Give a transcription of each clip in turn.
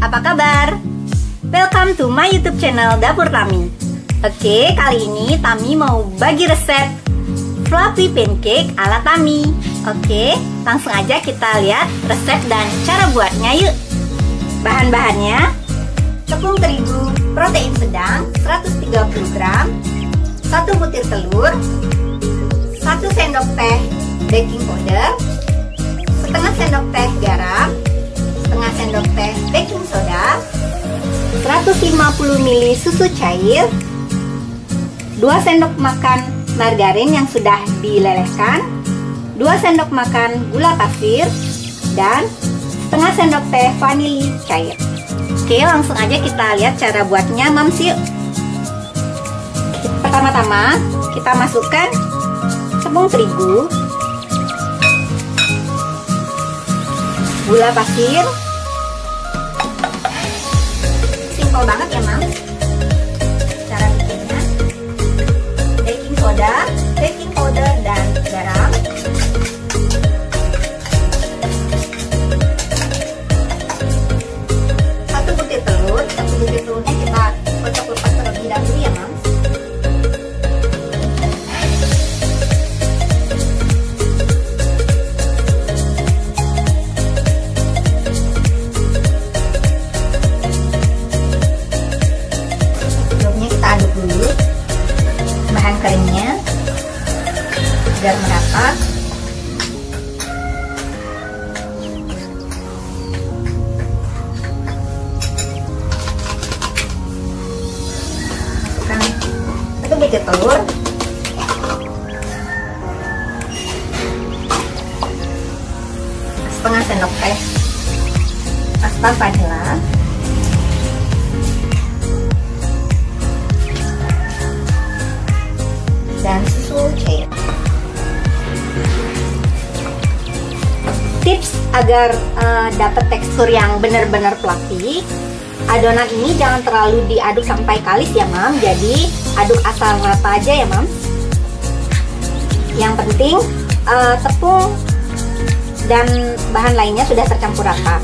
apa kabar? Welcome to my YouTube channel Dapur Tami. Oke, kali ini Tami mau bagi resep fluffy pancake ala Tami. Oke, langsung aja kita lihat resep dan cara buatnya yuk. Bahan-bahannya tepung terigu protein sedang 130 gram, 1 butir telur, 1 sendok teh baking powder, setengah sendok teh garam, sendok teh baking soda, 150 ml susu cair, 2 sendok makan margarin yang sudah dilelehkan, 2 sendok makan gula pasir, dan setengah sendok teh vanili cair. Oke, langsung aja kita lihat cara buatnya, Mams yuk. Pertama-tama, kita masukkan tepung terigu, gula pasir, biar merata. Masukkan. Satu telur. Setengah sendok teh. Pasta vanila dan susu cair. Agar uh, dapat tekstur yang benar-benar fluffy, adonan ini jangan terlalu diaduk sampai kalis ya mam. Jadi aduk asal rata aja ya mam. Yang penting uh, tepung dan bahan lainnya sudah tercampur rata.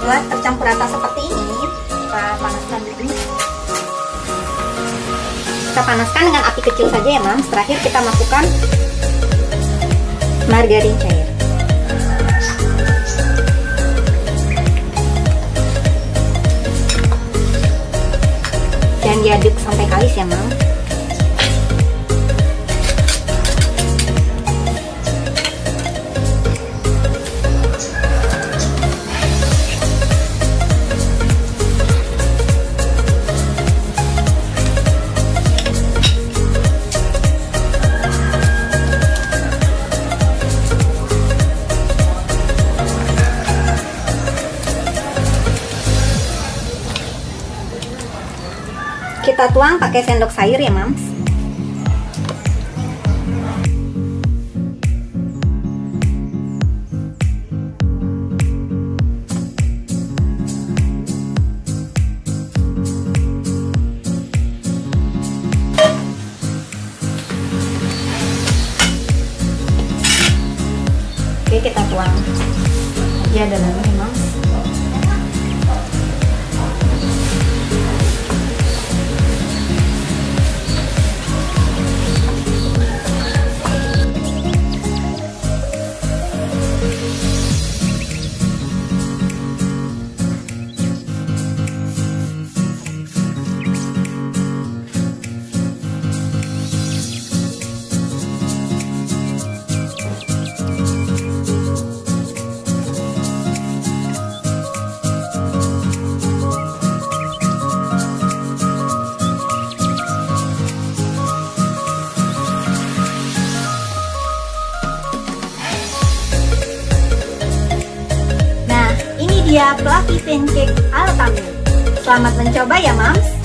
Buat tercampur rata seperti ini kita panaskan dulu. Kita panaskan dengan api kecil saja ya mam. Terakhir kita masukkan margarin cair. Dan diaduk sampai kalis ya mam kita tuang pakai sendok sayur ya mams oke kita tuang. Ya dalamnya mams Dia fluffy pancake ala Tami. Selamat mencoba ya, Mams.